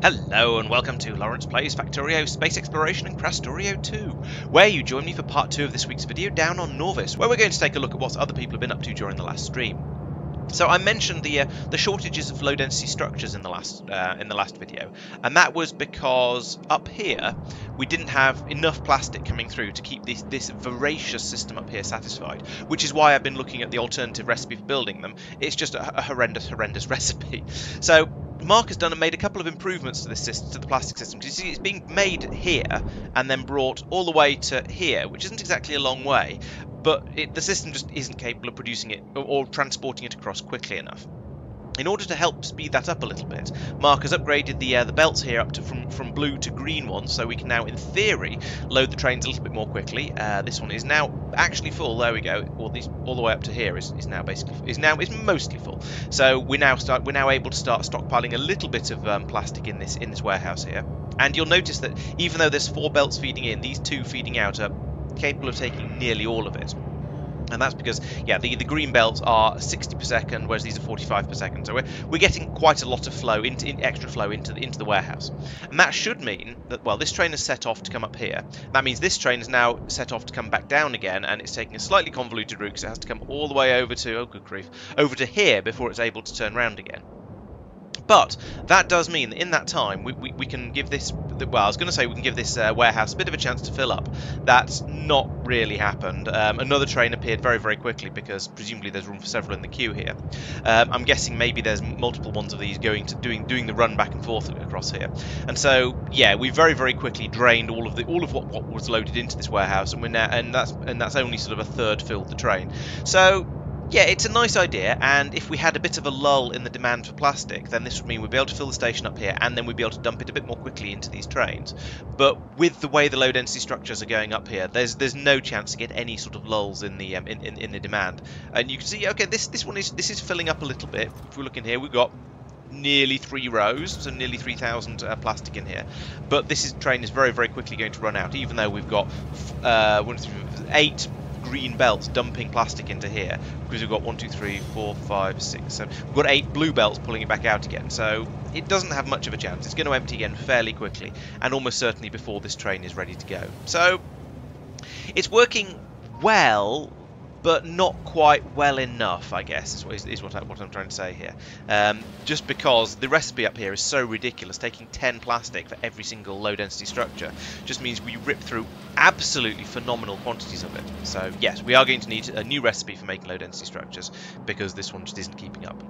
Hello and welcome to Laurence Plays Factorio Space Exploration and Krastorio 2, where you join me for part 2 of this week's video down on Nauvis, where we're going to take a look at what other people have been up to during the last stream. So I mentioned the uh, the shortages of low density structures in the last uh, in the last video, and that was because up here we didn't have enough plastic coming through to keep this this voracious system up here satisfied. Which is why I've been looking at the alternative recipe for building them. It's just a, a horrendous horrendous recipe. So Marc has done and made a couple of improvements to this system, to the plastic system. You see, it's being made here and then brought all the way to here, which isn't exactly a long way, but it, the system just isn't capable of producing it or, or transporting it across quickly enough. In order to help speed that up a little bit, Marc has upgraded the uh, the belts here up to from, from blue to green ones, so we can now, in theory, load the trains a little bit more quickly. Uh, this one is now actually full. There we go. All these all the way up to here is, is now basically is now is mostly full. So we now start we're now able to start stockpiling a little bit of um, plastic in this in this warehouse here. And you'll notice that even though there's four belts feeding in, these two feeding out are capable of taking nearly all of it and that's because yeah the, the green belts are 60 per second whereas these are 45 per second. So we're, we're getting quite a lot of flow into in, extra flow into the, into the warehouse. And that should mean that well this train is set off to come up here. That means this train is now set off to come back down again and it's taking a slightly convoluted route because it has to come all the way over to oh good grief over to here before it's able to turn around again but that does mean that in that time, we, we, we can give this, well, I was going to say we can give this uh, warehouse a bit of a chance to fill up. That's not really happened. Um, another train appeared very, very quickly because presumably there's room for several in the queue here. Um, I'm guessing maybe there's multiple ones of these going to doing doing the run back and forth across here. And so, yeah, we very, very quickly drained all of the all of what, what was loaded into this warehouse, and we're now, and that's and that's only sort of a third filled the train. So yeah, it's a nice idea, and if we had a bit of a lull in the demand for plastic, then this would mean we'd be able to fill the station up here, and then we'd be able to dump it a bit more quickly into these trains. But with the way the low density structures are going up here, there's there's no chance to get any sort of lulls in the um, in, in, in the demand. And you can see, okay, this this one is this is filling up a little bit. If we look in here, we've got nearly three rows, so nearly 3,000 uh, plastic in here. But this is, train is very, very quickly going to run out, even though we've got uh, eight green belts dumping plastic into here because we've got one, two, three, four, five, six, seven. We've got eight blue belts pulling it back out again. So it doesn't have much of a chance. It's going to empty again fairly quickly and almost certainly before this train is ready to go. So it's working well but not quite well enough, I guess, is, is, is what, I, what I'm trying to say here. Um, just because the recipe up here is so ridiculous, taking 10 plastic for every single low density structure just means we rip through absolutely phenomenal quantities of it. So yes, we are going to need a new recipe for making low density structures because this one just isn't keeping up.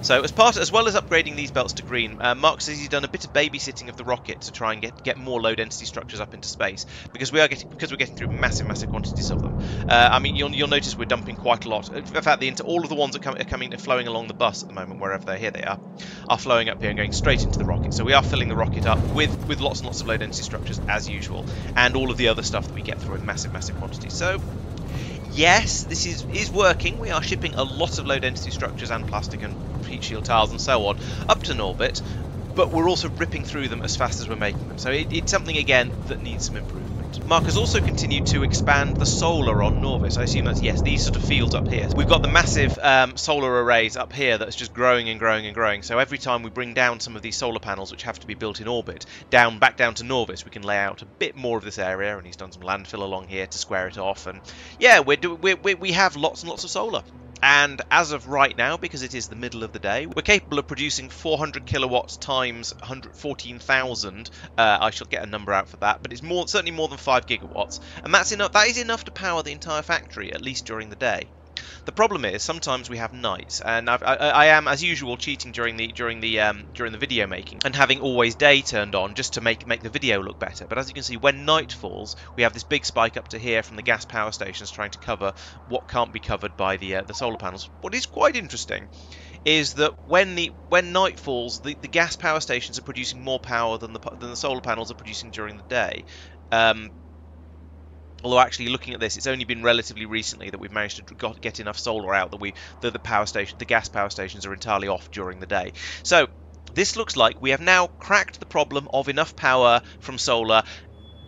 So as part, as well as upgrading these belts to green, uh, Marc says he's done a bit of babysitting of the rocket to try and get get more low density structures up into space because we are getting because we're getting through massive massive quantities of them. Uh, I mean, you'll, you'll notice we're dumping quite a lot. In fact, the into all of the ones that come, are coming are flowing along the bus at the moment, wherever they're here they are, are flowing up here and going straight into the rocket. So we are filling the rocket up with with lots and lots of low density structures as usual, and all of the other stuff that we get through in massive massive quantities. So yes, this is, is working. We are shipping a lot of low density structures and plastic and heat shield tiles and so on up to Norbit, but we're also ripping through them as fast as we're making them. So it, it's something, again, that needs some improvement. Marc has also continued to expand the solar on Nauvis. I assume that's, yes, these sort of fields up here. We've got the massive um, solar arrays up here that's just growing and growing and growing. So every time we bring down some of these solar panels, which have to be built in orbit, down back down to Nauvis, we can lay out a bit more of this area. And he's done some landfill along here to square it off. And yeah, we're do we we have lots and lots of solar. And as of right now, because it is the middle of the day, we're capable of producing 400 kilowatts times 114,000. Uh, I shall get a number out for that, but it's more certainly more than 5 gigawatts, and that's enough. That is enough to power the entire factory, at least during the day. The problem is sometimes we have nights, and I, I am as usual cheating during the during the um, during the video making and having always day turned on just to make make the video look better. But as you can see, when night falls, we have this big spike up to here from the gas power stations trying to cover what can't be covered by the uh, the solar panels. What is quite interesting is that when the when night falls, the, the gas power stations are producing more power than the than the solar panels are producing during the day. Um, Although actually looking at this, it's only been relatively recently that we've managed to get enough solar out that we that the power station, the gas power stations are entirely off during the day. So this looks like we have now cracked the problem of enough power from solar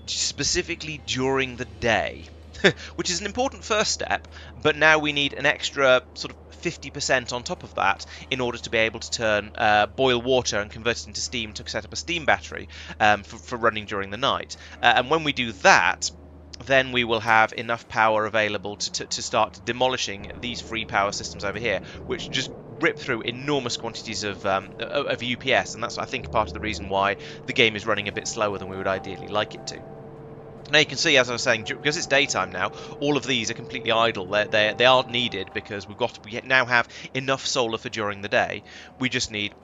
specifically during the day. which is an important first step, but now we need an extra sort of 50% on top of that in order to be able to turn uh, boil water and convert it into steam to set up a steam battery um, for, for, running during the night. Uh, and when we do that, then we will have enough power available to, to, to, start demolishing these free power systems over here, which just rip through enormous quantities of, um, of UPS, and that's, I think, part of the reason why the game is running a bit slower than we would ideally like it to. Now you can see, as I was saying, because it's daytime now, all of these are completely idle. They're, they're, they aren't needed because we've got we now have enough solar for during the day. We just need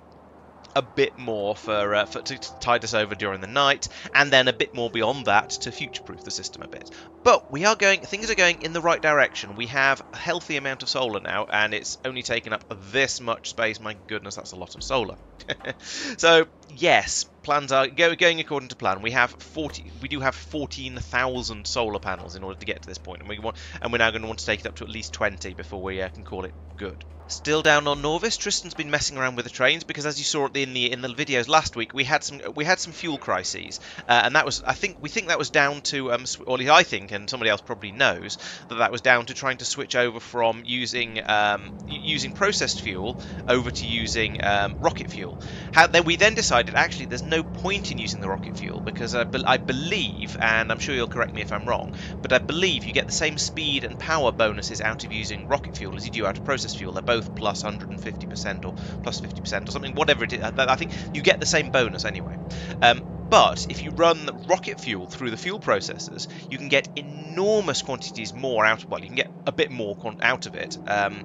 a bit more for, uh, for to, tide us over during the night, and then a bit more beyond that to future-proof the system a bit. But we are going, things are going in the right direction. We have a healthy amount of solar now, and it's only taken up this much space. My goodness, that's a lot of solar. so yes, plans are go, going according to plan. We have 40, we do have 14,000 solar panels in order to get to this point, and we want, and we're now going to want to take it up to at least 20 before we uh, can call it good. Still down on Nauvis, Tristan's been messing around with the trains because, as you saw in the in the videos last week, we had some we had some fuel crises, uh, and that was I think we think that was down to, um, or I think, and somebody else probably knows that that was down to trying to switch over from using um, using processed fuel over to using um, rocket fuel. How, then we then decided actually there's no point in using the rocket fuel because I, be I believe, and I'm sure you'll correct me if I'm wrong, but I believe you get the same speed and power bonuses out of using rocket fuel as you do out of process fuel. They're both plus 150% or plus 50% or something, whatever it is. I think you get the same bonus anyway. Um, but if you run rocket fuel through the fuel processors, you can get enormous quantities more out. Well, you can get a bit more out of it. Um,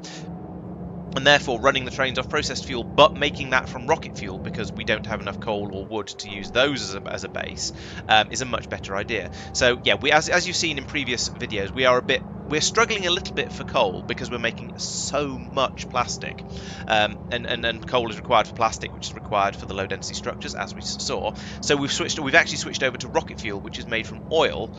and therefore running the trains off processed fuel but making that from rocket fuel because we don't have enough coal or wood to use those as a, as a base um, is a much better idea. So yeah we as, as you've seen in previous videos we are a bit we're struggling a little bit for coal because we're making so much plastic. Um, and, and, and coal is required for plastic which is required for the low density structures as we saw. So we've switched we've actually switched over to rocket fuel which is made from oil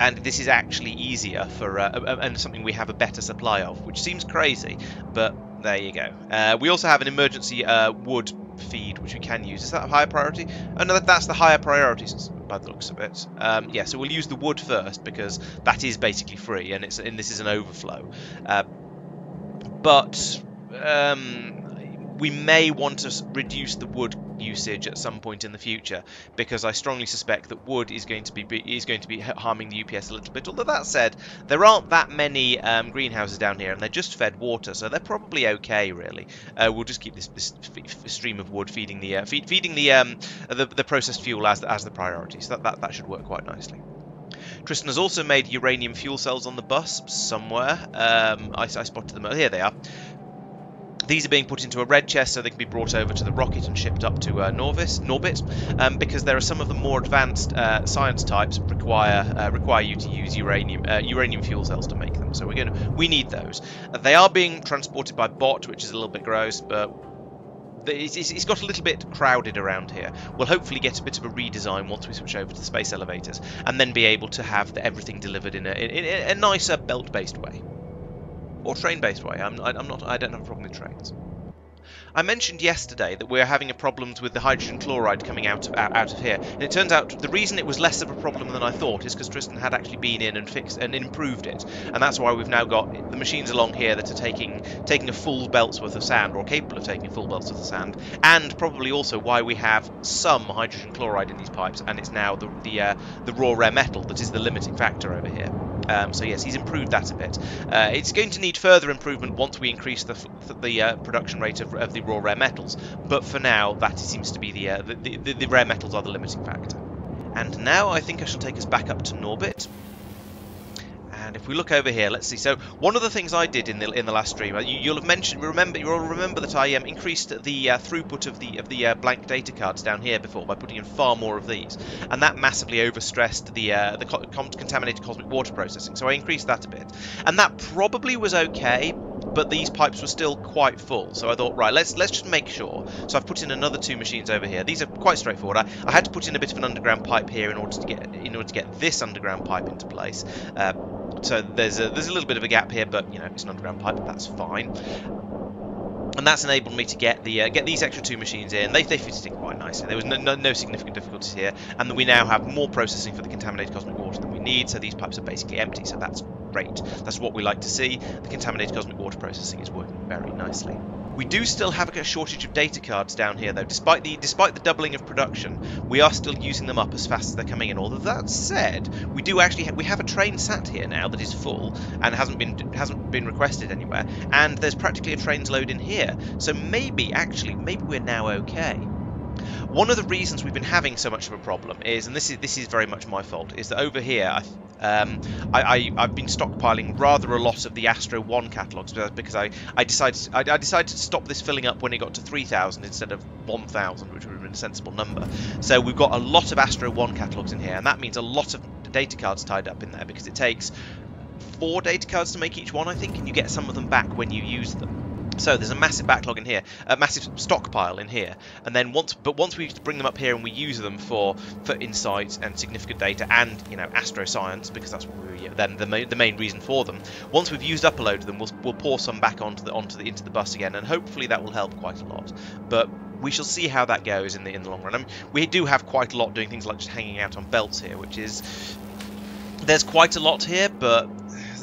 and this is actually easier for uh, and something we have a better supply of which seems crazy but there you go. Uh, we also have an emergency uh, wood feed, which we can use. Is that a higher priority? Oh, no, that's the higher priority by the looks of it. Um, yeah, so we'll use the wood first because that is basically free, and it's and this is an overflow. Uh, but um, we may want to reduce the wood usage at some point in the future because I strongly suspect that wood is going to be, is going to be harming the UPS a little bit. Although that said, there aren't that many um, greenhouses down here and they're just fed water, so they're probably okay really. Uh, we'll just keep this, this stream of wood feeding the uh, feed, feeding the, um, the the processed fuel as as the priority. So that, that that should work quite nicely. Tristan has also made uranium fuel cells on the bus somewhere. Um, I, I, spotted them. Here they are. These are being put into a red chest so they can be brought over to the rocket and shipped up to uh, Nauvis, Norbit, um, because there are some of the more advanced uh, science types require uh, require you to use uranium uh, uranium fuel cells to make them. So we're going to we need those. they are being transported by bot, which is a little bit gross, but it's got a little bit crowded around here. We'll hopefully get a bit of a redesign once we switch over to the space elevators, and then be able to have everything delivered in a, in a nicer belt-based way or train-based way. I'm, I'm not. I don't have a problem with trains. I mentioned yesterday that we are having a problems with the hydrogen chloride coming out of, out of here, and it turns out the reason it was less of a problem than I thought is because Tristan had actually been in and fixed and improved it, and that's why we've now got the machines along here that are taking taking a full belt's worth of sand, or capable of taking a full belt's worth of sand, and probably also why we have some hydrogen chloride in these pipes, and it's now the the, uh, the raw rare metal that is the limiting factor over here. Um, so yes, he's improved that a bit. Uh, it's going to need further improvement once we increase the the uh, production rate of, of, the raw rare metals. But for now, that seems to be the, uh, the, the, the rare metals are the limiting factor. And now I think I shall take us back up to Norbit. And if we look over here, let's see. So one of the things I did in the in the last stream, uh, you, will have mentioned, remember, you'll remember that I um, increased the uh, throughput of the of the uh, blank data cards down here before by putting in far more of these, and that massively overstressed the uh, the co contaminated cosmic water processing. So I increased that a bit, and that probably was okay but these pipes were still quite full. So I thought, right, let's let's just make sure. So I've put in another two machines over here. These are quite straightforward. I, I had to put in a bit of an underground pipe here in order to get in order to get this underground pipe into place. Uh, so there's a, there's a little bit of a gap here, but you know it's an underground pipe, that's fine. And that's enabled me to get the uh, get these extra two machines in. They, they fitted in quite nicely. There was no, no, no, significant difficulties here, and we now have more processing for the contaminated cosmic water than we need. So these pipes are basically empty. So that's great. That's what we like to see. The contaminated cosmic water processing is working very nicely. We do still have a shortage of data cards down here, though. Despite the despite the doubling of production, we are still using them up as fast as they're coming in. Although that said, we do actually ha we have a train sat here now that is full and hasn't been hasn't been requested anywhere, and there's practically a train's load in here. So maybe actually maybe we're now okay. One of the reasons we've been having so much of a problem is, and this is this is very much my fault, is that over here I um, I, I, have been stockpiling rather a lot of the Astro 1 catalogues because I, I decided I, I, decided to stop this filling up when it got to 3,000 instead of 1,000, which would have been a sensible number. So we've got a lot of Astro 1 catalogues in here, and that means a lot of data cards tied up in there because it takes four data cards to make each one, I think, and you get some of them back when you use them. So there's a massive backlog in here, a massive stockpile in here, and then once, but once we bring them up here and we use them for for insights and significant data and you know astroscience because that's what we then the main, the main reason for them. Once we've used up a load of them, we'll, we'll pour some back onto the onto the into the bus again, and hopefully that will help quite a lot. But we shall see how that goes in the in the long run. I mean, we do have quite a lot doing things like just hanging out on belts here, which is there's quite a lot here, but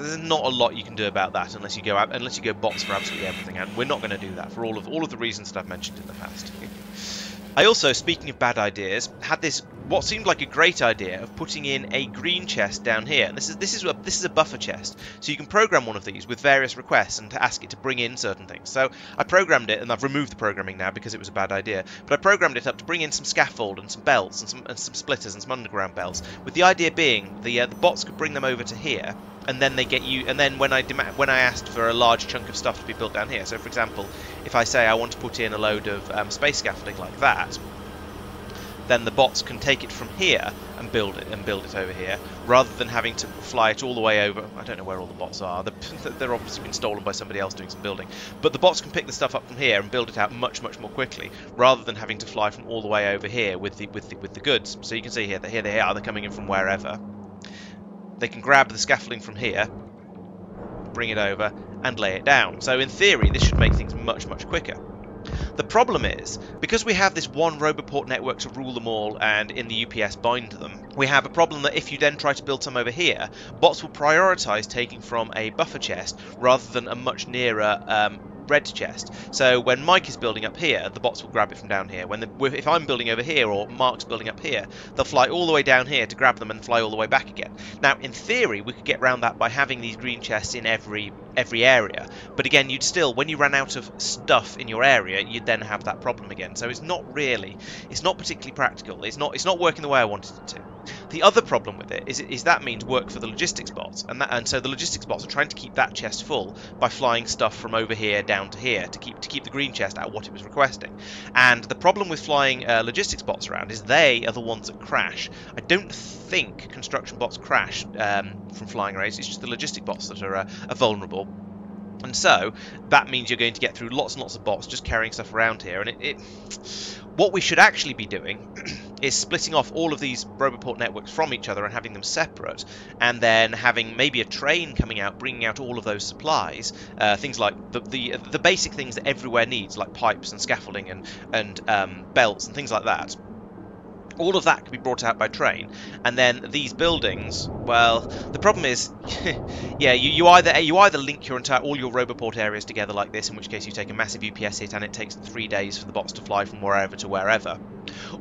there's not a lot you can do about that unless you go out unless you go bots for absolutely everything, and we're not going to do that for all of all of the reasons that I've mentioned in the past. I also, speaking of bad ideas, had this what seemed like a great idea of putting in a green chest down here. And this is this is a, this is a buffer chest, so you can program one of these with various requests and to ask it to bring in certain things. So I programmed it, and I've removed the programming now because it was a bad idea. But I programmed it up to bring in some scaffold and some belts and some and some splitters and some underground belts, with the idea being the uh, the bots could bring them over to here, and then they get you. And then when I when I asked for a large chunk of stuff to be built down here, so for example, if I say I want to put in a load of um, space scaffolding like that, then the bots can take it from here and build it and build it over here, rather than having to fly it all the way over. I don't know where all the bots are. They're, they're obviously been stolen by somebody else doing some building. But the bots can pick the stuff up from here and build it out much, much more quickly, rather than having to fly from all the way over here with the with the with the goods. So you can see here that here they are. They're coming in from wherever. They can grab the scaffolding from here, bring it over, and lay it down. So in theory, this should make things much, much quicker. The problem is, because we have this one Roboport network to rule them all and in the UPS bind them, we have a problem that if you then try to build some over here, bots will prioritise taking from a buffer chest rather than a much nearer um, red chest. So when Mike is building up here, the bots will grab it from down here. When the, if I'm building over here or Marc's building up here, they'll fly all the way down here to grab them and fly all the way back again. Now, in theory, we could get around that by having these green chests in every every area. But again, you'd still, when you ran out of stuff in your area, you'd then have that problem again. So it's not really, it's not particularly practical. It's not, it's not working the way I wanted it to. The other problem with it is, is that means work for the logistics bots, and that, and so the logistics bots are trying to keep that chest full by flying stuff from over here down to here to keep to keep the green chest at what it was requesting. And the problem with flying uh, logistics bots around is they are the ones that crash. I don't think construction bots crash um, from flying arrays. It's just the logistic bots that are, uh, are vulnerable. And so that means you're going to get through lots and lots of bots just carrying stuff around here. And it, it what we should actually be doing is splitting off all of these Roboport networks from each other and having them separate, and then having maybe a train coming out, bringing out all of those supplies, uh, things like the, the, the basic things that everywhere needs, like pipes and scaffolding and and um, belts and things like that all of that can be brought out by train and then these buildings well the problem is yeah you, you either you either link your entire all your roboport areas together like this in which case you take a massive UPS hit and it takes three days for the bots to fly from wherever to wherever.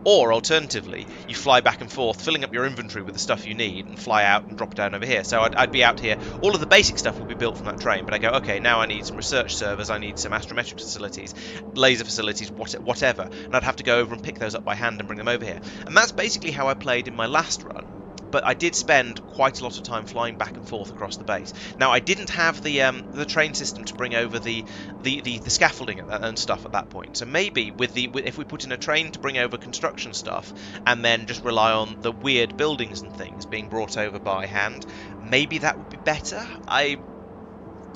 Or alternatively you fly back and forth filling up your inventory with the stuff you need and fly out and drop down over here. So I'd, I'd be out here all of the basic stuff will be built from that train but I go okay now I need some research servers I need some astrometric facilities laser facilities what, whatever and I'd have to go over and pick those up by hand and bring them over here and that's basically how I played in my last run. But I did spend quite a lot of time flying back and forth across the base. Now I didn't have the um, the train system to bring over the the, the, the scaffolding and stuff at that point. So maybe with the if we put in a train to bring over construction stuff and then just rely on the weird buildings and things being brought over by hand, maybe that would be better. I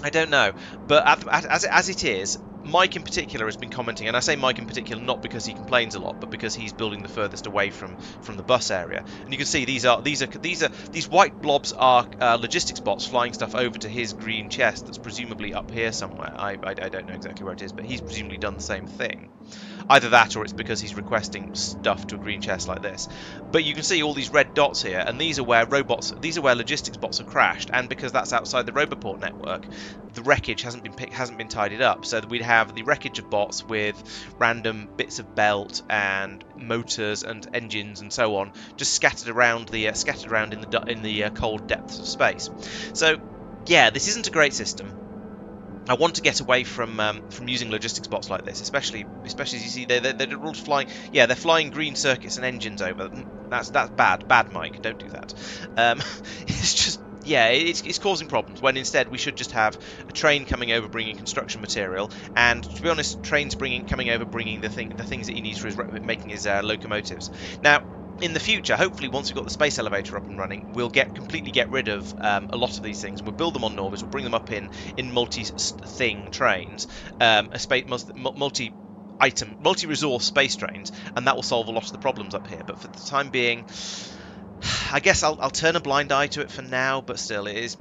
I don't know, but as, as it is, Mike in particular has been commenting, and I say Mike in particular not because he complains a lot, but because he's building the furthest away from from the bus area. And you can see these are these are these are these white blobs are uh, logistics bots flying stuff over to his green chest that's presumably up here somewhere. I, I, I don't know exactly where it is, but he's presumably done the same thing. Either that or it's because he's requesting stuff to a green chest like this. But you can see all these red dots here, and these are where robots, these are where logistics bots have crashed, and because that's outside the Roboport network, the wreckage hasn't been picked, hasn't been tidied up. So we'd have the wreckage of bots with random bits of belt and motors and engines and so on, just scattered around the uh, scattered around in the in the uh, cold depths of space. So yeah, this isn't a great system. I want to get away from um, from using logistics bots like this, especially especially as you see they're, they're, they're all flying. Yeah, they're flying green circuits and engines over. That's that's bad, bad, Mike. Don't do that. Um, it's just yeah, it's, it's causing problems when instead we should just have a train coming over bringing construction material, and to be honest, trains bringing coming over bringing the thing the things that he needs for his making his uh, locomotives. Now in the future, hopefully, once we've got the space elevator up and running, we'll get completely get rid of um, a lot of these things. We'll build them on Nauvis. We'll bring them up in in multi-thing trains, um, a space multi item, multi-resource space trains, and that will solve a lot of the problems up here. But for the time being, I guess I'll, I'll turn a blind eye to it for now. But still, it is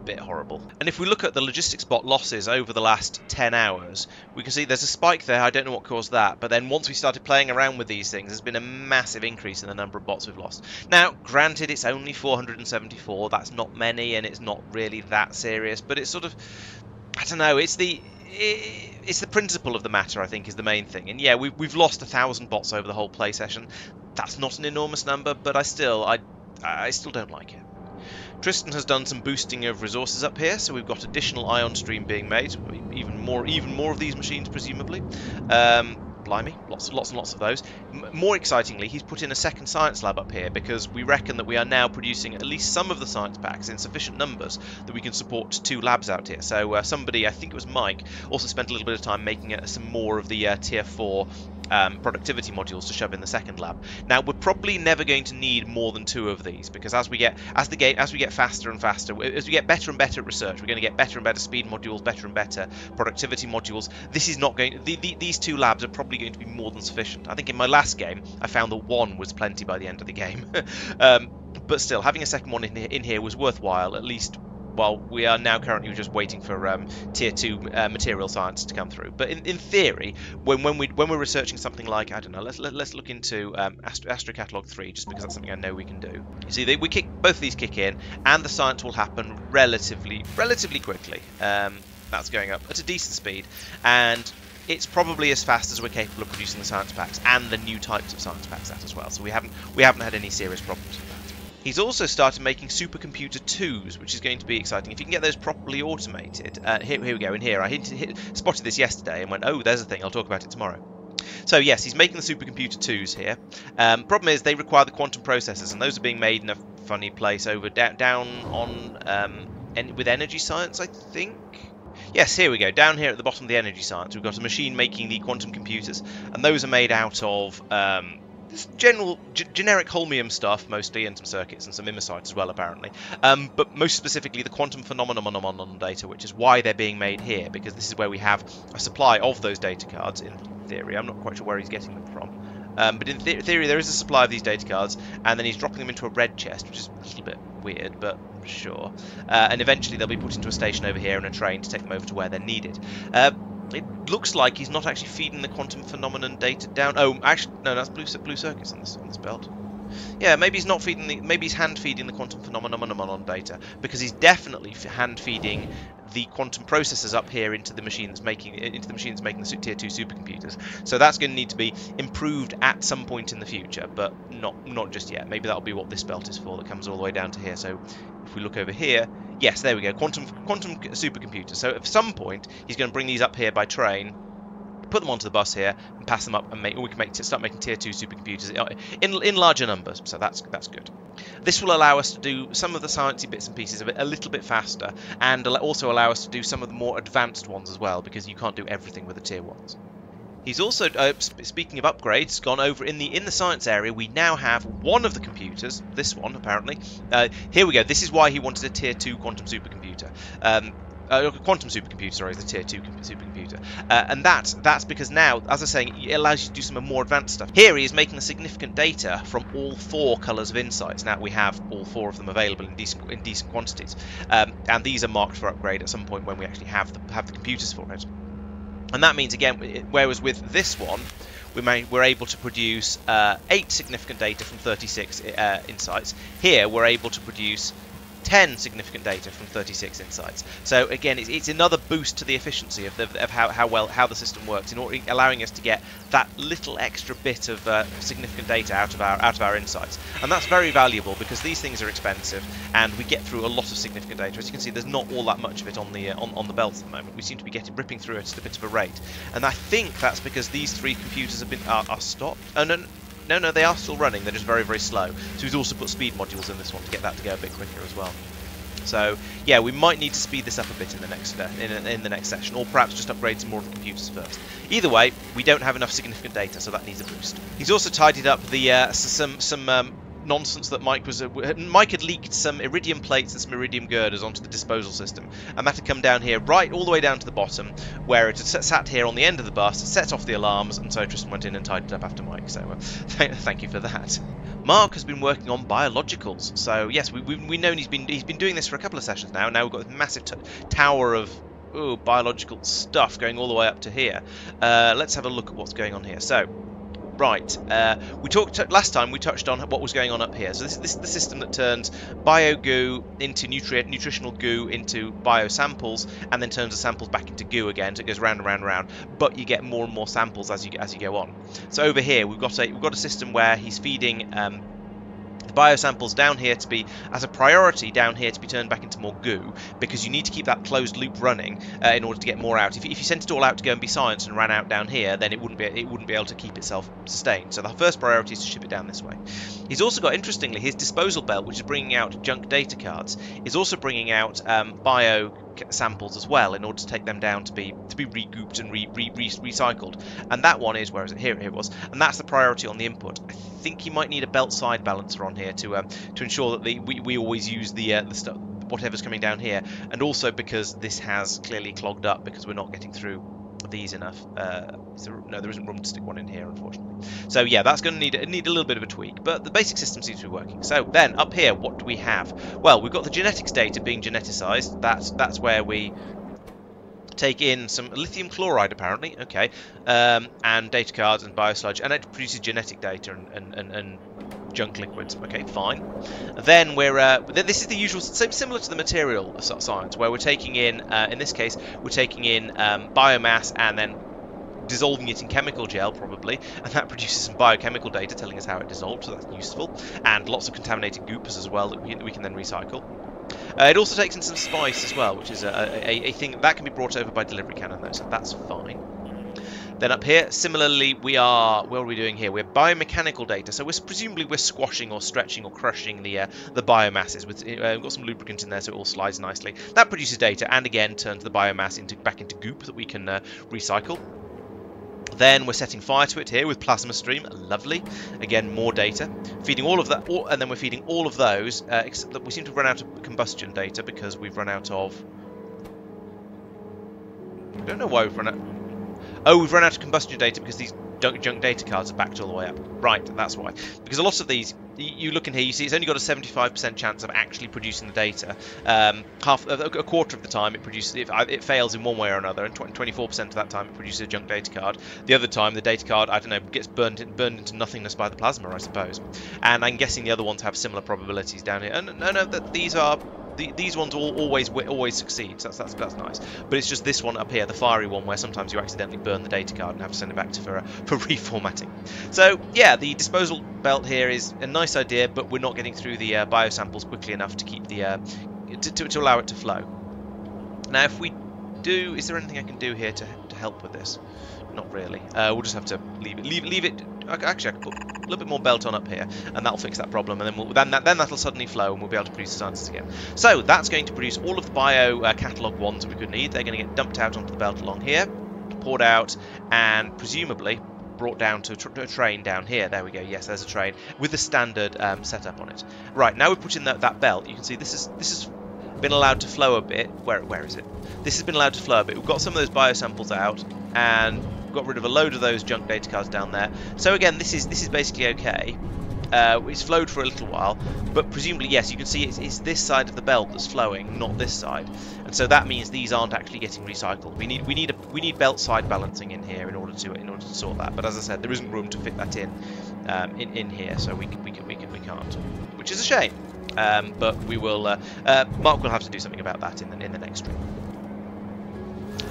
bit horrible. And if we look at the logistics bot losses over the last 10 hours, we can see there's a spike there. I don't know what caused that. But then once we started playing around with these things, there's been a massive increase in the number of bots we've lost. Now, granted, it's only 474. That's not many, and it's not really that serious. But it's sort of, I don't know, it's the... it's the principle of the matter, I think, is the main thing. And yeah, we've, we've lost a thousand bots over the whole play session. That's not an enormous number, but I still, I, I still don't like it. Tristan has done some boosting of resources up here, so we've got additional ion stream being made, even more, even more of these machines presumably. Um, blimey, lots, lots and lots of those. M more excitingly, he's put in a second science lab up here because we reckon that we are now producing at least some of the science packs in sufficient numbers that we can support two labs out here. So uh, somebody, I think it was Mike, also spent a little bit of time making some more of the uh, tier 4 um, productivity modules to shove in the second lab. Now we're probably never going to need more than two of these because as we get as the game as we get faster and faster, as we get better and better at research, we're going to get better and better speed modules, better and better productivity modules. This is not going. The, the, these two labs are probably going to be more than sufficient. I think in my last game I found that one was plenty by the end of the game. um, but still, having a second one in in here was worthwhile, at least while we are now currently just waiting for um, tier two uh, material science to come through. But in, in theory, when when we when we're researching something like I don't know, let's let, let us look into um, Astro, Astro Catalog three, just because that's something I know we can do. You see, they, we kick both of these kick in, and the science will happen relatively relatively quickly. Um, that's going up at a decent speed, and it's probably as fast as we're capable of producing the science packs and the new types of science packs out as well. So we haven't we haven't had any serious problems. He's also started making supercomputer 2s, which is going to be exciting. If you can get those properly automated. Uh, here, here, we go, in here. I hinted, hit, spotted this yesterday and went, oh, there's a thing, I'll talk about it tomorrow. So yes, he's making the supercomputer 2s here. Um, problem is they require the quantum processors, and those are being made in a funny place over down, on um, en with energy science, I think. Yes, here we go. Down here at the bottom of the energy science, we've got a machine making the quantum computers, and those are made out of um, this general, generic holmium stuff mostly, and some circuits and some imicites as well, apparently. Um, but most specifically, the quantum phenomenon on data, which is why they're being made here, because this is where we have a supply of those data cards. In theory, I'm not quite sure where he's getting them from. Um, but in th theory, there is a supply of these data cards, and then he's dropping them into a red chest, which is a little bit weird, but sure. Uh, and eventually, they'll be put into a station over here and a train to take them over to where they're needed. Uh, it looks like he's not actually feeding the quantum phenomenon data down. Oh, actually, no, that's blue blue circuits on this on this belt. Yeah, maybe he's not feeding the. Maybe he's hand feeding the quantum phenomenon data because he's definitely hand feeding the quantum processors up here into the machine that's making into the machine that's making the tier two supercomputers. So that's going to need to be improved at some point in the future, but not not just yet. Maybe that'll be what this belt is for that comes all the way down to here. So if we look over here, yes, there we go, quantum quantum supercomputer. So at some point, he's going to bring these up here by train, put them onto the bus here, and pass them up, and make, we can make start making tier two supercomputers uh, in in larger numbers. So that's that's good. This will allow us to do some of the sciencey bits and pieces a, bit, a little bit faster, and also allow us to do some of the more advanced ones as well, because you can't do everything with the tier ones. He's also, uh, speaking of upgrades, gone over in the in the science area. We now have one of the computers, this one apparently. Uh, here we go. This is why he wanted a tier two quantum supercomputer. Um, uh, quantum supercomputer, sorry, the tier 2 supercomputer. Uh, and that's, that's because now, as I was saying, it allows you to do some more advanced stuff. Here he is making the significant data from all four colours of insights. Now we have all four of them available in decent, in decent quantities. Um, and these are marked for upgrade at some point when we actually have the, have the computers for it. And that means, again, whereas with this one, we we're able to produce uh, 8 significant data from 36 uh, insights. Here, we're able to produce 10 significant data from 36 insights. So again, it's, it's another boost to the efficiency of, the, of how, how, well how the system works, in order, allowing us to get that little extra bit of uh, significant data out of our out of our insights, and that's very valuable because these things are expensive, and we get through a lot of significant data. As you can see, there's not all that much of it on the uh, on, on the belt at the moment. We seem to be getting ripping through it at a bit of a rate, and I think that's because these three computers have been are, are stopped. Oh no, no, they are still running. They're just very, very slow. So he's also put speed modules in this one to get that to go a bit quicker as well. So yeah, we might need to speed this up a bit in the next uh, in, in, the next session, or perhaps just upgrade some more of the computers first. Either way, we don't have enough significant data, so that needs a boost. He's also tidied up the uh, some some um, nonsense that Mike was. Uh, Mike had leaked some iridium plates and some iridium girders onto the disposal system, and that had come down here, right all the way down to the bottom, where it had sat here on the end of the bus, set off the alarms, and so Tristan went in and tidied up after Mike. So uh, th thank you for that. Marc has been working on biologicals, so yes, we, we, we know he's been he's been doing this for a couple of sessions now. And now we've got this massive tower of ooh, biological stuff going all the way up to here. Uh, let's have a look at what's going on here. So Right, uh, we talked last time. We touched on what was going on up here. So this, this is the system that turns bio goo into nutritional goo into bio samples, and then turns the samples back into goo again. So it goes round and round and round. But you get more and more samples as you as you go on. So over here we've got a we've got a system where he's feeding um, the biosamples down here to be, as a priority down here to be turned back into more goo, because you need to keep that closed loop running uh, in order to get more out. If, if, you sent it all out to go and be science and ran out down here, then it wouldn't be it wouldn't be able to keep itself sustained. So the first priority is to ship it down this way. He's also got, interestingly, his disposal belt, which is bringing out junk data cards, is also bringing out um, bio samples as well in order to take them down to be to be regrouped and re, re, re, recycled. And that one is where is it? Here, it was. And that's the priority on the input. I think you might need a belt side balancer on here to um, to ensure that the, we, we always use the uh, the stuff whatever's coming down here and also because this has clearly clogged up because we're not getting through these enough. Uh, there, no, there isn't room to stick one in here, unfortunately. So yeah, that's going to need need a little bit of a tweak, but the basic system seems to be working. So then up here, what do we have? Well, we've got the genetics data being geneticized. That's that's where we take in some lithium chloride apparently okay um, and data cards and biosludge and it produces genetic data and, and, and, and junk liquids. Okay, fine. Then we're uh, this is the usual, similar to the material science, where we're taking in, uh, in this case, we're taking in um, biomass and then dissolving it in chemical gel probably and that produces some biochemical data telling us how it dissolved so that's useful and lots of contaminated goops as well that we, we can then recycle uh, it also takes in some spice as well which is a, a, a, thing that can be brought over by delivery cannon though so that's fine then up here, similarly, we are, what are we doing here? We're biomechanical data, so we're presumably we're squashing or stretching or crushing the uh, the biomasses. With, uh, we've got some lubricant in there so it all slides nicely. That produces data and again turns the biomass into back into goop that we can uh, recycle. Then we're setting fire to it here with plasma stream, lovely. Again, more data. Feeding all of that, all, and then we're feeding all of those, uh, except that we seem to run out of combustion data because we've run out of... I don't know why we've run out... Oh, we've run out of combustion data because these junk data cards are backed all the way up. Right, that's why. Because a lot of these, you look in here, you see it's only got a 75% chance of actually producing the data. Um, half, a quarter of the time it produces, it, fails in one way or another, and 24% of that time it produces a junk data card. The other time the data card, I don't know, gets burned burned into nothingness by the plasma, I suppose. And I'm guessing the other ones have similar probabilities down here. And no, no, that these are the, these ones all, always always succeed, so that's, that's, that's nice. But it's just this one up here, the fiery one, where sometimes you accidentally burn the data card and have to send it back to for, uh, for reformatting. So yeah, the disposal belt here is a nice idea, but we're not getting through the uh, biosamples quickly enough to keep the uh, to, to, to, allow it to flow. Now, if we do, is there anything I can do here to, to help with this? Not really. Uh, we'll just have to leave it. Leave, leave it. Actually, I can put a little bit more belt on up here, and that'll fix that problem. And then we'll, then, that, then that'll suddenly flow, and we'll be able to produce the sciences again. So that's going to produce all of the bio uh, catalog ones that we could need. They're going to get dumped out onto the belt along here, poured out, and presumably brought down to a, train down here. There we go. Yes, there's a train with the standard um, setup on it. Right now we've put in that, that belt. You can see this is this has been allowed to flow a bit. Where where is it? This has been allowed to flow a bit. We've got some of those biosamples out, and got rid of a load of those junk data cards down there. So again, this is this is basically okay. Uh, it's flowed for a little while, but presumably, yes, you can see it's, it's, this side of the belt that's flowing, not this side, and so that means these aren't actually getting recycled. We need we need a we need belt side balancing in here in order to in order to sort that. But as I said, there isn't room to fit that in um, in in here, so we can, we can we can we can't, which is a shame. Um, but we will. Uh, uh, Marc will have to do something about that in the in the next stream.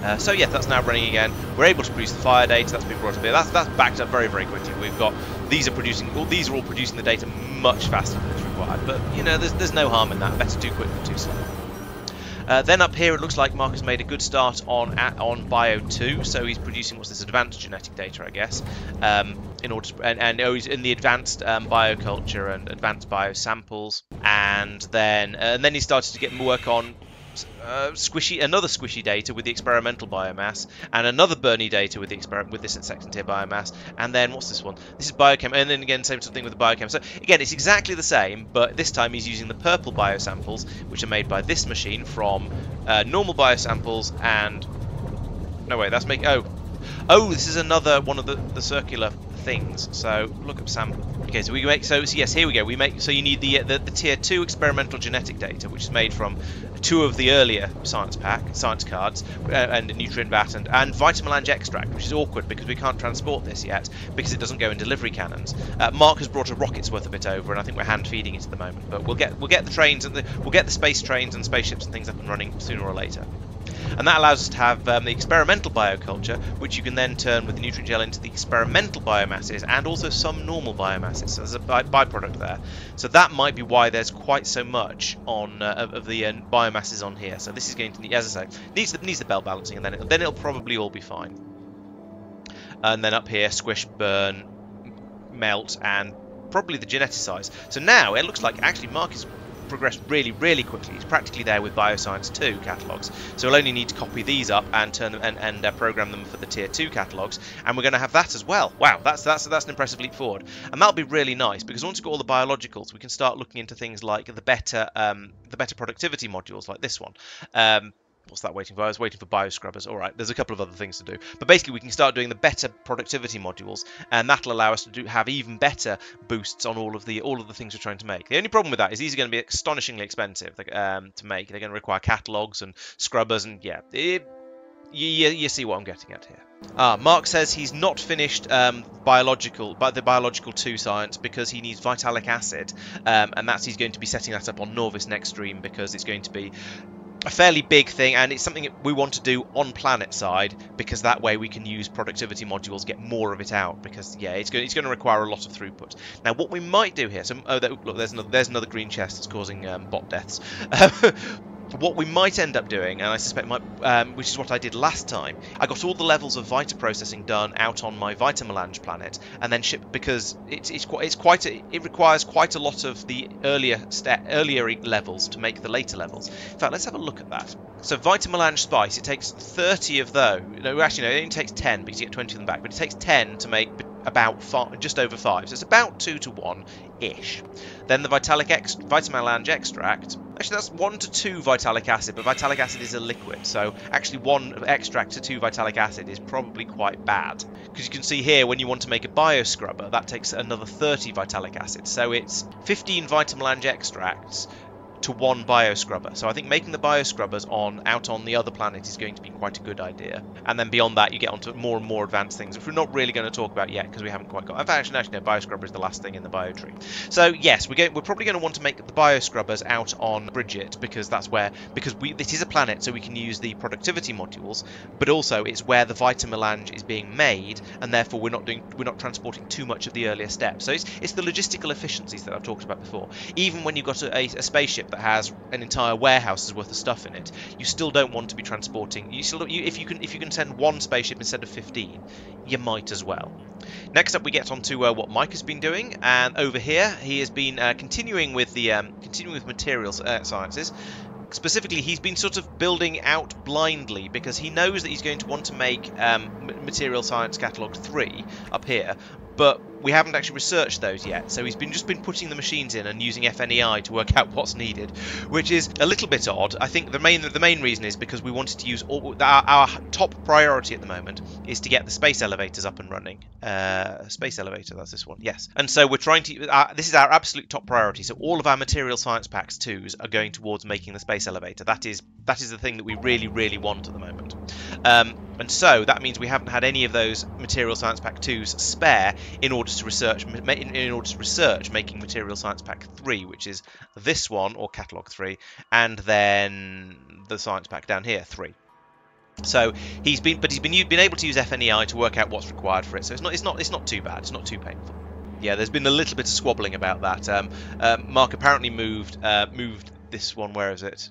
Uh, so yeah, that's now running again. We're able to produce the fire data. That's been brought up here. That's that's backed up very very quickly. We've got these are producing. Well, these are all producing the data much faster than is required. But you know, there's there's no harm in that. Better too quick than too slow. Uh, then up here, it looks like Marc has made a good start on on Bio 2, so he's producing what's this advanced genetic data, I guess, um, in order to, and, and oh, he's in the advanced um, bioculture and advanced biosamples, and then uh, and then he started to get work on uh, squishy, another squishy data with the experimental biomass, and another Bernie data with the experiment with this insectant here biomass, and then what's this one? This is biochem, and then again same sort of thing with the biochem. So again, it's exactly the same, but this time he's using the purple biosamples, which are made by this machine from uh, normal biosamples and no way that's make oh oh this is another one of the the circular things. So look up Sam. Okay, so we make so, so, yes, here we go. We make so you need the, the the tier two experimental genetic data, which is made from two of the earlier science pack science cards uh, and a nutrient vat and and vitamelange extract, which is awkward because we can't transport this yet because it doesn't go in delivery cannons. Uh, Marc has brought a rocket's worth of it over, and I think we're hand feeding it at the moment. But we'll get we'll get the trains and the, we'll get the space trains and spaceships and things up and running sooner or later and that allows us to have um, the experimental bioculture, which you can then turn with the nutrient gel into the experimental biomasses and also some normal biomasses. So there's a by byproduct there. So that might be why there's quite so much on uh, of, of, the uh, biomasses on here. So this is going to need, as I say, needs the, needs the belt balancing, and then it, then it'll probably all be fine. And then up here, squish, burn, melt, and probably the geneticize. So now it looks like actually Marc is progressed really, really quickly. He's practically there with Bioscience 2 catalogs. So we'll only need to copy these up and turn them and, and uh, program them for the Tier 2 catalogs, and we're going to have that as well. Wow, that's that's that's an impressive leap forward, and that'll be really nice because once we've got all the biologicals, we can start looking into things like the better um, the better productivity modules like this one. Um, what's that waiting for? I was waiting for bioscrubbers. All right, there's a couple of other things to do. But basically, we can start doing the better productivity modules, and that'll allow us to do, have even better boosts on all of the all of the things we're trying to make. The only problem with that is these are going to be astonishingly expensive um, to make. They're going to require catalogs and scrubbers, and yeah, it, you, you see what I'm getting at here. Ah, Marc says he's not finished um, biological, but the biological two science because he needs vitalic acid, um, and that's he's going to be setting that up on Nauvis next stream because it's going to be a fairly big thing and it's something we want to do on planet side because that way we can use productivity modules get more of it out because yeah it's going, it's going to require a lot of throughput. Now what we might do here so oh look there's another, there's another green chest that's causing um, bot deaths what we might end up doing, and I suspect um, which is what I did last time, I got all the levels of Vita processing done out on my Vita Melange planet, and then shipped because it's it's quite it's quite a, it requires quite a lot of the earlier step earlier levels to make the later levels. In fact, let's have a look at that. So Vita Melange spice, it takes 30 of those. No, actually no, it only takes 10 because you get 20 of them back, but it takes 10 to make about five, just over five. So it's about two to one ish. Then the Vitalic ex Vitamelange extract. Actually, that's one to two vitalic acid, but vitalic acid is a liquid, so actually one extract to two vitalic acid is probably quite bad. Because you can see here, when you want to make a bioscrubber, that takes another 30 vitalic acid. So it's 15 Vitamelange extracts to one bioscrubber. So I think making the bioscrubbers on out on the other planet is going to be quite a good idea. And then beyond that, you get onto more and more advanced things, which we're not really going to talk about yet because we haven't quite got. In fact, actually, no, bioscrubber is the last thing in the bio tree. So yes, we're going, we're probably going to want to make the bioscrubbers out on Bridget because that's where because we this is a planet, so we can use the productivity modules, but also it's where the vitamelange is being made, and therefore we're not doing we're not transporting too much of the earlier steps. So it's it's the logistical efficiencies that I've talked about before. Even when you've got a, a, a spaceship that has an entire warehouse's worth of stuff in it, you still don't want to be transporting. You still, you, if you can, if you can send one spaceship instead of 15, you might as well. Next up, we get on to uh, what Mike has been doing, and over here he has been uh, continuing with the um, continuing with materials uh, sciences. Specifically, he's been sort of building out blindly because he knows that he's going to want to make um, Material Science Catalog 3 up here, but we haven't actually researched those yet. So he's been just been putting the machines in and using FNEI to work out what's needed, which is a little bit odd. I think the main the main reason is because we wanted to use all, our, our top priority at the moment is to get the space elevators up and running. Uh, space elevator, that's this one, yes. And so we're trying to. Uh, this is our absolute top priority. So all of our material science packs twos are going towards making the space elevator. That is that is the thing that we really really want at the moment. Um, and so that means we haven't had any of those material science pack 2s spare in order to research in order to research making material science pack 3 which is this one or catalog 3 and then the science pack down here 3 so he's been but he's been been able to use FNEI to work out what's required for it. So it's not it's not it's not too bad. It's not too painful. Yeah there's been a little bit of squabbling about that. Um, uh, Marc apparently moved uh, moved this one where is it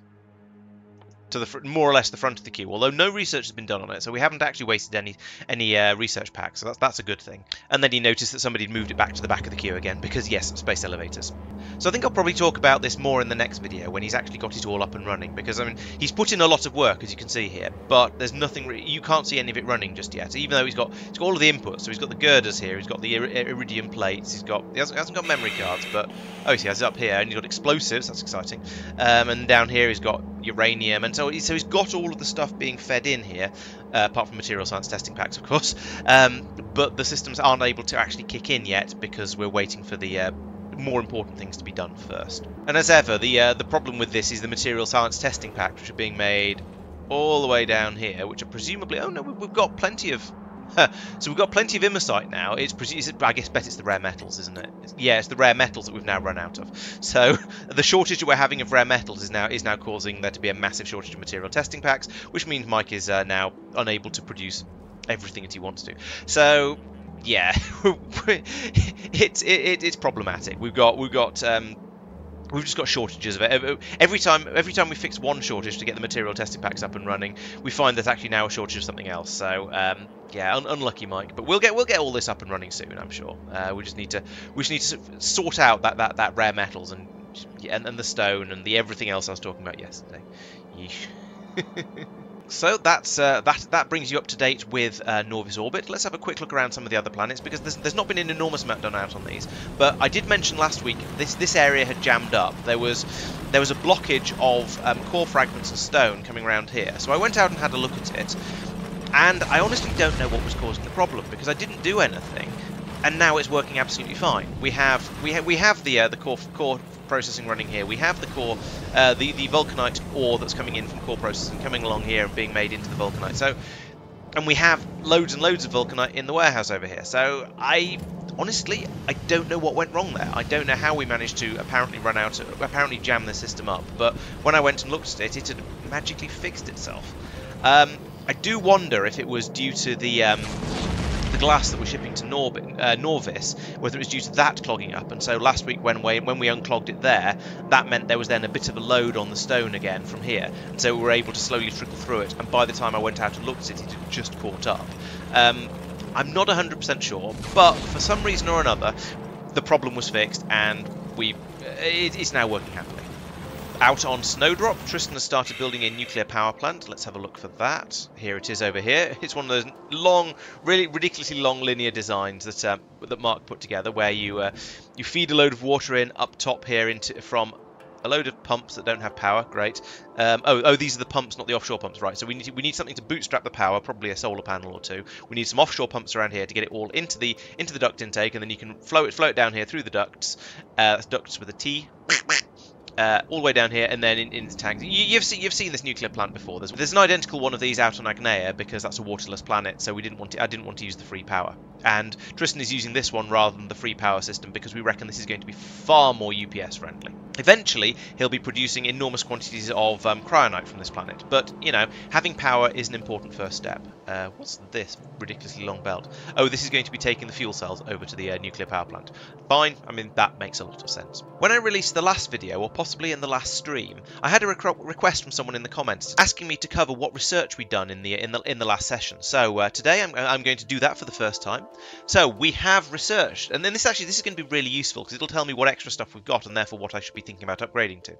to the more or less the front of the queue, although no research has been done on it, so we haven't actually wasted any any uh, research packs, so that's, that's a good thing. And then he noticed that somebody had moved it back to the back of the queue again, because yes, space elevators. So I think I'll probably talk about this more in the next video, when he's actually got it all up and running, because I mean, he's put in a lot of work, as you can see here, but there's nothing, you can't see any of it running just yet, even though he's got, he's got all of the inputs, so he's got the girders here, he's got the ir iridium plates, he's got, he hasn't, hasn't, got memory cards, but, oh, he has it up here, and he's got explosives, that's exciting, um, and down here he's got uranium, and so, so he's got all of the stuff being fed in here, uh, apart from material science testing packs, of course. Um, but the systems aren't able to actually kick in yet because we're waiting for the uh, more important things to be done first. And as ever, the uh, the problem with this is the material science testing packs, which are being made all the way down here, which are presumably oh no, we've got plenty of so we've got plenty of imersite now. It's, it, I guess bet it's the rare metals, isn't it? It's, yeah, it's the rare metals that we've now run out of. So the shortage that we're having of rare metals is now is now causing there to be a massive shortage of material testing packs, which means Mike is uh, now unable to produce everything that he wants to. So yeah, it's it, it's problematic. We've got we've got um, We've just got shortages of it. Every time, every time we fix one shortage to get the material testing packs up and running, we find there's actually now a shortage of something else. So um, yeah, un unlucky, Mike. But we'll get we'll get all this up and running soon, I'm sure. Uh, we just need to we just need to sort out that that, that rare metals and, and and the stone and the everything else I was talking about yesterday. Yeesh. So that's uh, that that brings you up to date with uh, Nauvis Orbit. Let's have a quick look around some of the other planets because there's, there's not been an enormous amount done out on these. But I did mention last week this this area had jammed up. There was there was a blockage of um, core fragments and stone coming around here. So I went out and had a look at it, and I honestly don't know what was causing the problem because I didn't do anything, and now it's working absolutely fine. We have we ha we have the uh, the core core processing running here. We have the core, uh, the, the vulcanite ore that's coming in from core processing coming along here and being made into the vulcanite. So, and we have loads and loads of vulcanite in the warehouse over here. So I, honestly, I don't know what went wrong there. I don't know how we managed to apparently run out, apparently jam the system up. But when I went and looked at it, it had magically fixed itself. Um, I do wonder if it was due to the um, the glass that we're shipping to uh, Nauvis, whether it was due to that clogging up. And so last week when we when we unclogged it there, that meant there was then a bit of a load on the stone again from here, and so we were able to slowly trickle through it. And by the time I went out and looked at it, it had just caught up. Um, I'm not 100% sure, but for some reason or another, the problem was fixed, and we it, it's now working happily. Out on Snowdrop, Tristan has started building a nuclear power plant. Let's have a look for that. Here it is over here. It's one of those long, really ridiculously long linear designs that uh, that Marc put together, where you uh, you feed a load of water in up top here into from a load of pumps that don't have power. Great. Um, oh, oh, these are the pumps, not the offshore pumps. Right. So we need to, we need something to bootstrap the power, probably a solar panel or two. We need some offshore pumps around here to get it all into the into the duct intake, and then you can flow it flow it down here through the ducts. Uh, that's ducts with a T uh, all the way down here, and then in, in the tanks. You, have seen you've seen this nuclear plant before. There's, there's an identical one of these out on Agnea because that's a waterless planet, so we didn't want to, I didn't want to use the free power. And Tristan is using this one rather than the free power system because we reckon this is going to be far more UPS friendly. Eventually, he'll be producing enormous quantities of um, cryonite from this planet, but you know, having power is an important first step. Uh, what's this ridiculously long belt? Oh, this is going to be taking the fuel cells over to the uh, nuclear power plant. Fine, I mean that makes a lot of sense. When I released the last video, or possibly in the last stream, I had a request from someone in the comments asking me to cover what research we'd done in the in the in the last session. So uh, today I'm, I'm going to do that for the first time. So we have researched, and then this actually this is going to be really useful because it'll tell me what extra stuff we've got and therefore what I should be thinking about upgrading to.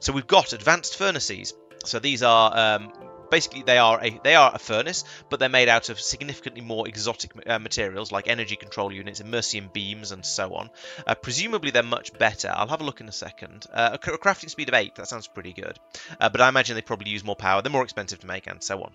So we've got advanced furnaces. So these are um, basically they are a they are a furnace, but they're made out of significantly more exotic uh, materials like energy control units, imersium beams, and so on. Uh, presumably they're much better. I'll have a look in a second. Uh, a crafting speed of eight. That sounds pretty good, uh, but I imagine they probably use more power. They're more expensive to make, and so on.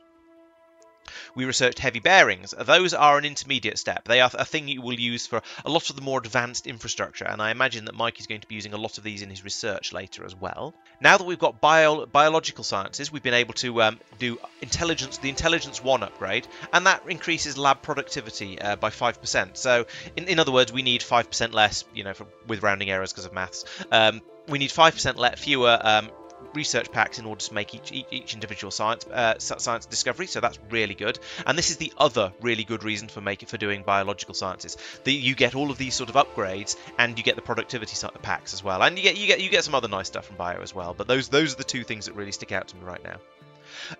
We researched heavy bearings. Those are an intermediate step. They are a thing you will use for a lot of the more advanced infrastructure, and I imagine that Mike is going to be using a lot of these in his research later as well. Now that we've got bio biological sciences, we've been able to um, do intelligence, the intelligence one upgrade, and that increases lab productivity uh, by five percent. So, in, in other words, we need five percent less, you know, for, with rounding errors because of maths. Um, we need 5% fewer um, research packs in order to make each each, each individual science uh, science discovery. So that's really good. And this is the other really good reason for making for doing biological sciences. That you get all of these sort of upgrades, and you get the productivity packs as well, and you get you get you get some other nice stuff from bio as well. But those those are the two things that really stick out to me right now.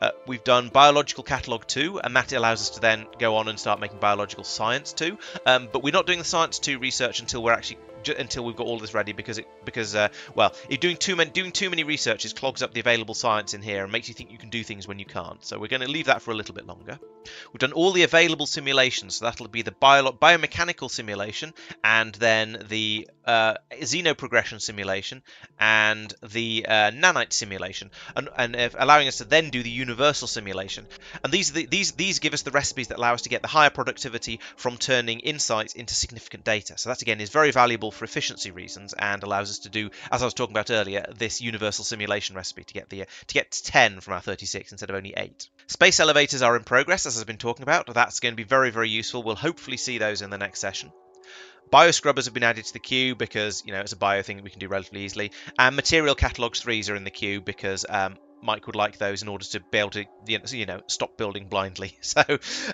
Uh, we've done Biological Catalogue 2, and that allows us to then go on and start making Biological Science 2. Um, but we're not doing the Science 2 research until we're actually until we've got all this ready because it because uh, well doing too many doing too many researches clogs up the available science in here and makes you think you can do things when you can't. So we're going to leave that for a little bit longer. We've done all the available simulations. So that'll be the bio biomechanical simulation and then the uh, xenoprogression simulation and the uh, nanite simulation and, and allowing us to then do the universal simulation. And these the, these these give us the recipes that allow us to get the higher productivity from turning insights into significant data. So that again is very valuable for efficiency reasons and allows us to do, as I was talking about earlier, this universal simulation recipe to get the to get 10 from our 36 instead of only 8. Space elevators are in progress, as I've been talking about. That's going to be very, very useful. We'll hopefully see those in the next session. Bioscrubbers have been added to the queue because, you know, it's a bio thing that we can do relatively easily. And material catalogs 3s are in the queue because um, Mike would like those in order to be able to you know stop building blindly. So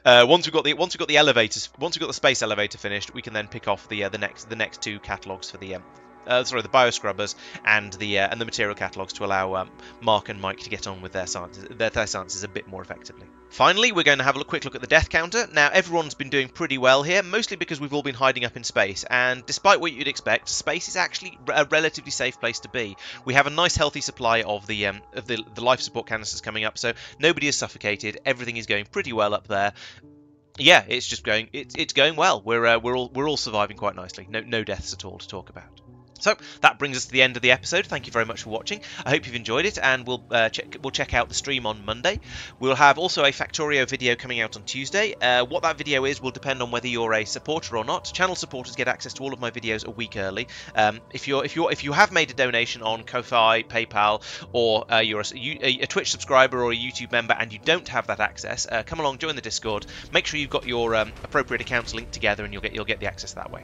uh, once we've got the once we've got the elevators, once we've got the space elevator finished, we can then pick off the uh, the next the next two catalogs for the um, uh, sorry, the bioscrubbers and the uh, and the material catalogs to allow um, Marc and Mike to get on with their sciences, their, their sciences a bit more effectively. Finally, we're going to have a quick look at the death counter. Now, everyone's been doing pretty well here, mostly because we've all been hiding up in space, and despite what you'd expect, space is actually a relatively safe place to be. We have a nice, healthy supply of the um, of the, the life support canisters coming up, so nobody is suffocated. Everything is going pretty well up there yeah, it's just going. It's it's going well. We're uh, we're all we're all surviving quite nicely. No no deaths at all to talk about. So that brings us to the end of the episode. Thank you very much for watching. I hope you've enjoyed it, and we'll uh, check we'll check out the stream on Monday. We'll have also a Factorio video coming out on Tuesday. Uh, what that video is will depend on whether you're a supporter or not. Channel supporters get access to all of my videos a week early. Um, if you're if you're if you have made a donation on Ko-fi, PayPal, or uh, you're a, a, Twitch subscriber or a YouTube member and you don't have that access, uh, come along, join the Discord. Make sure you've got your um, appropriate accounts linked together, and you'll get you'll get the access that way.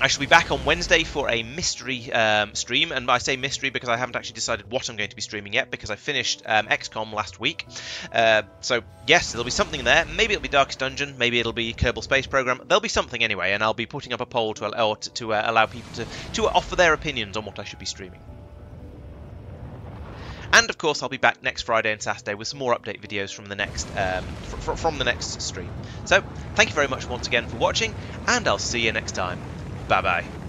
I shall be back on Wednesday for a mystery um, stream, and I say mystery because I haven't actually decided what I'm going to be streaming yet because I finished um, XCOM last week. Uh, so yes, there'll be something there. Maybe it'll be Darkest Dungeon, maybe it'll be Kerbal Space Program. There'll be something anyway, and I'll be putting up a poll to, uh, to, uh, allow people to, to offer their opinions on what I should be streaming. And of course, I'll be back next Friday and Saturday with some more update videos from the next um, fr from the next stream. So, thank you very much once again for watching, and I'll see you next time. Bye bye.